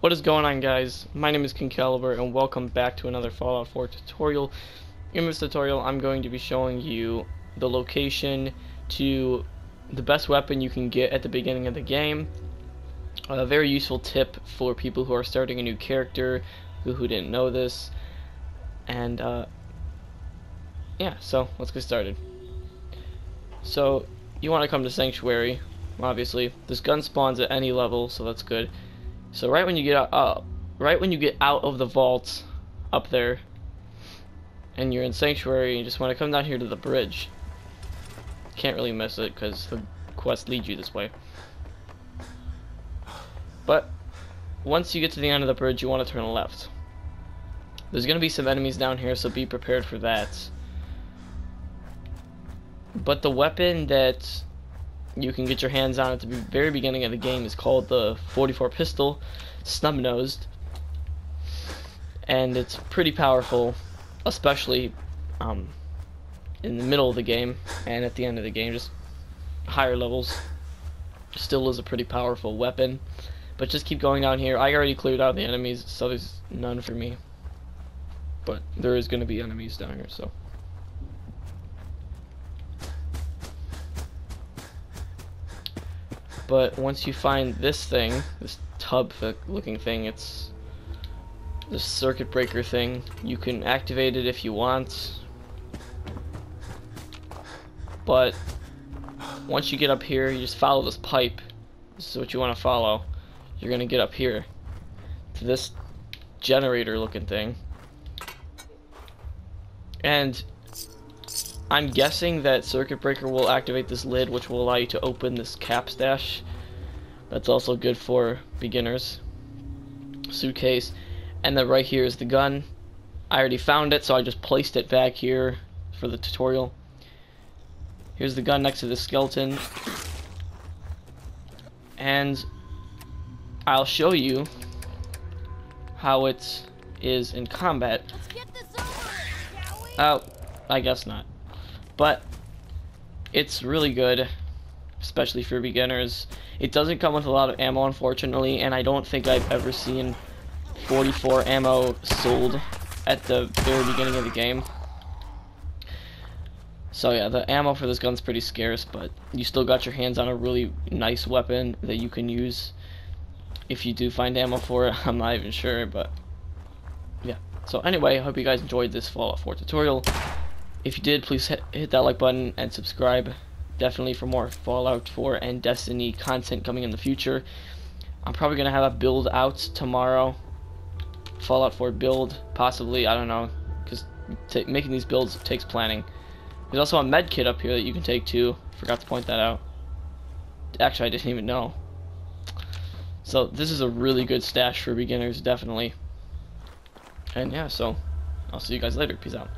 What is going on guys? My name is King Caliber and welcome back to another Fallout 4 tutorial. In this tutorial I'm going to be showing you the location to the best weapon you can get at the beginning of the game. A very useful tip for people who are starting a new character, who, didn't know this. And uh, yeah, so let's get started. So you want to come to Sanctuary, obviously. This gun spawns at any level, so that's good. So right when you get out, uh, right when you get out of the vault up there, and you're in Sanctuary, you just want to come down here to the bridge. Can't really miss it because the quest leads you this way. But once you get to the end of the bridge, you want to turn left. There's going to be some enemies down here, so be prepared for that. But the weapon that you can get your hands on at the very beginning of the game is called the 44 pistol, snub-nosed, and it's pretty powerful, especially um, in the middle of the game and at the end of the game, just higher levels. Still is a pretty powerful weapon, but just keep going down here. I already cleared out the enemies, so there's none for me, but there is going to be enemies down here, so. But once you find this thing, this tub looking thing, it's the circuit breaker thing. You can activate it if you want, but once you get up here, you just follow this pipe. This is what you want to follow. You're gonna get up here to this generator looking thing. And I'm guessing that circuit breaker will activate this lid which will allow you to open this cap stash. That's also good for beginners. Suitcase. And then right here is the gun. I already found it so I just placed it back here for the tutorial. Here's the gun next to the skeleton. And I'll show you how it is in combat. Oh, I guess not. But it's really good, especially for beginners. It doesn't come with a lot of ammo, unfortunately, and I don't think I've ever seen 44 ammo sold at the very beginning of the game. So yeah, the ammo for this gun's pretty scarce, but you still got your hands on a really nice weapon that you can use if you do find ammo for it. I'm not even sure, but yeah. So anyway, I hope you guys enjoyed this Fallout 4 tutorial. If you did, please hit, hit that like button and subscribe. Definitely for more Fallout 4 and Destiny content coming in the future. I'm probably going to have a build out tomorrow. Fallout 4 build, possibly, I don't know. Because making these builds takes planning. There's also a med kit up here that you can take too. Forgot to point that out. Actually, I didn't even know. So this is a really good stash for beginners, definitely. And yeah, so I'll see you guys later. Peace out.